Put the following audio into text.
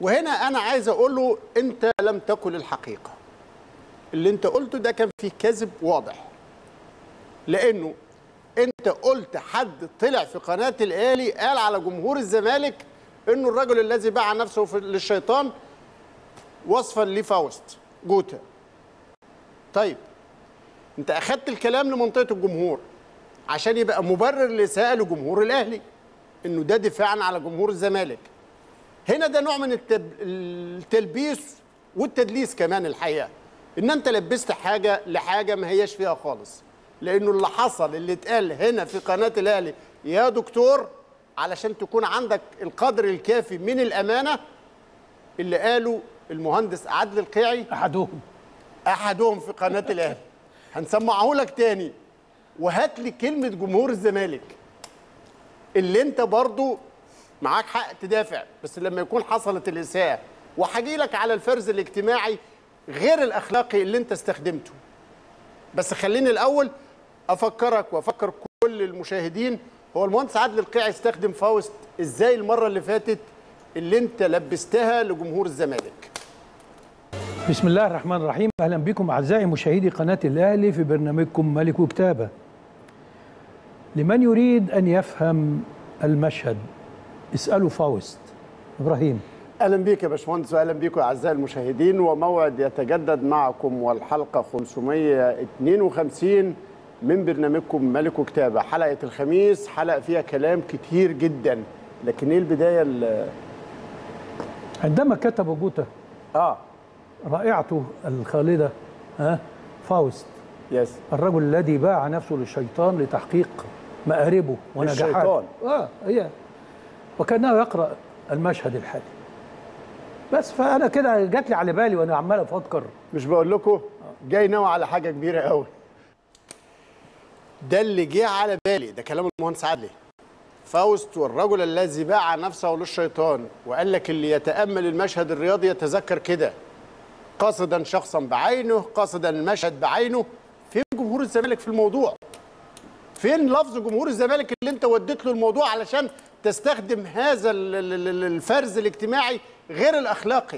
وهنا أنا عايز أقول له أنت لم تقل الحقيقة. اللي أنت قلته ده كان فيه كذب واضح. لأنه أنت قلت حد طلع في قناة الأهلي قال على جمهور الزمالك إنه الرجل الذي باع نفسه للشيطان وصفا لفاوست جوتا. طيب أنت أخدت الكلام لمنطقة الجمهور عشان يبقى مبرر لاساءه لجمهور الأهلي إنه ده دفاعا على جمهور الزمالك. هنا ده نوع من التب... التلبيس والتدليس كمان الحقيقة. إن أنت لبست حاجة لحاجة ما هياش فيها خالص. لأنه اللي حصل اللي اتقال هنا في قناة الأهلي يا دكتور علشان تكون عندك القدر الكافي من الأمانة اللي قاله المهندس عادل القيعي أحدهم. أحدهم في قناة الأهلي. هنسمعه لك تاني. وهات لي كلمة جمهور الزمالك. اللي أنت برضو معاك حق تدافع بس لما يكون حصلت الإساءة وهجي لك على الفرز الاجتماعي غير الأخلاقي اللي أنت استخدمته. بس خليني الأول أفكرك وأفكر كل المشاهدين هو المهندس عادل القيعي استخدم فاوست إزاي المرة اللي فاتت اللي أنت لبستها لجمهور الزمالك؟ بسم الله الرحمن الرحيم. أهلا بكم أعزائي مشاهدي قناة الأهلي في برنامجكم ملك وكتابة. لمن يريد أن يفهم المشهد اسألوا فاوست. إبراهيم. أهلا بيك يا باشمهندس واهلا بيكم أعزائي المشاهدين. وموعد يتجدد معكم والحلقة 552 من برنامجكم ملك وكتابه حلقة الخميس حلقة فيها كلام كتير جدا لكن إيه البداية ال- عندما كتب جوتا. آه. رائعته الخالدة ها فاوست. يس الرجل الذي باع نفسه للشيطان لتحقيق مآربه ونجاحاته. للشيطان. آه هي. وكأنه يقرأ المشهد الحالي بس فأنا كده جات لي على بالي وأنا عمال أفكر. مش بقول لكم جاي ناوي على حاجة كبيرة قوي ده اللي جه على بالي ده كلام المهندس عدلي فاوست والرجل الذي باع نفسه للشيطان وقال لك اللي يتأمل المشهد الرياضي يتذكر كده. قاصدا شخصا بعينه قاصدا المشهد بعينه. فين جمهور الزمالك في الموضوع؟ فين لفظ جمهور الزمالك اللي انت وديت له الموضوع علشان تستخدم هذا ال- ال- ال- الفرز الاجتماعي غير الأخلاقي.